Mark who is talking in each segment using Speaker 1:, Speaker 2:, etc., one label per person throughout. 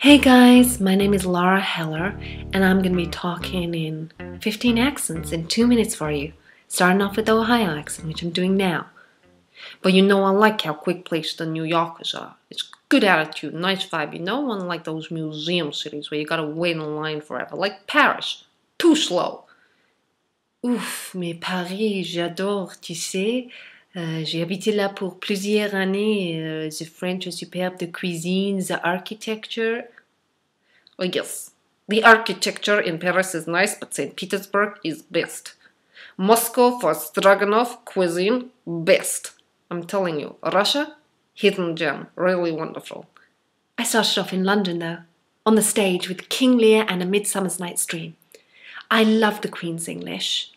Speaker 1: Hey guys, my name is Lara Heller, and I'm gonna be talking in 15 accents in two minutes for you. Starting off with the Ohio accent, which I'm doing now. But you know, I like how quick placed the New Yorkers are. It's good attitude, nice vibe, you know, unlike those museum cities where you gotta wait in line forever, like Paris. Too slow. Ouf, mais Paris, j'adore, tu sais. Euh, J'ai habité là pour plusieurs années. Uh, the French are superb, the cuisine, the architecture. Well, yes, the architecture in Paris is nice, but St. Petersburg is best. Moscow for Stroganoff cuisine, best. I'm telling you, Russia, hidden gem, really wonderful. I started off in London though, on the stage with King Lear and A Midsummer's Night's Dream. I love the Queen's English.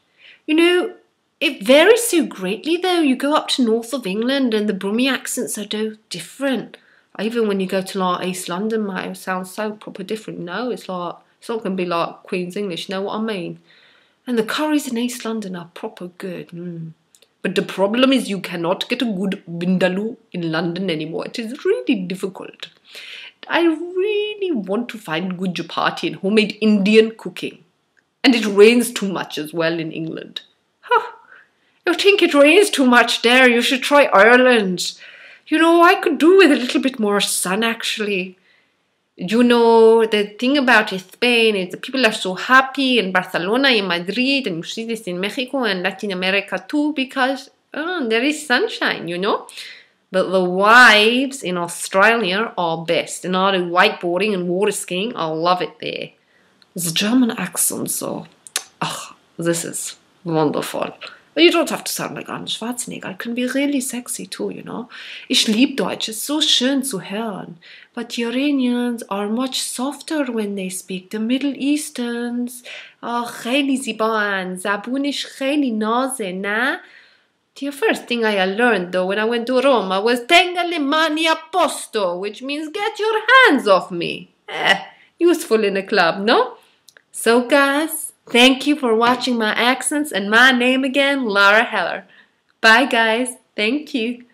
Speaker 1: You know, it varies so greatly though. You go up to north of England and the Brummie accents are so different. Even when you go to like East London, it sounds so proper different. No, it's like it's not gonna be like Queen's English. You know what I mean? And the curries in East London are proper good. Mm. But the problem is you cannot get a good vindaloo in London anymore. It is really difficult. I really want to find good chapati and homemade Indian cooking. And it rains too much as well in England. You think it rains too much there? You should try Ireland. You know, I could do with a little bit more sun actually. You know, the thing about Spain is the people are so happy in Barcelona, in Madrid, and you see this in Mexico and Latin America too because oh, there is sunshine, you know? But the wives in Australia are best. And all the whiteboarding and water skiing, I love it there. The German accent, so, ach, this is wonderful. But you don't have to sound like Arnold Schwarzenegger. It can be really sexy too, you know. Ich lieb Deutsch. It's so schön zu hören. But the Iranians are much softer when they speak. The Middle Easterns are خیلی زیبان. زبونش خیلی نازه, نه? The first thing I learned though when I went to Roma was tenga le mani a posto, which means get your hands off me. Eh, useful in a club, no? So guys, Thank you for watching my accents and my name again, Lara Heller. Bye guys. Thank you.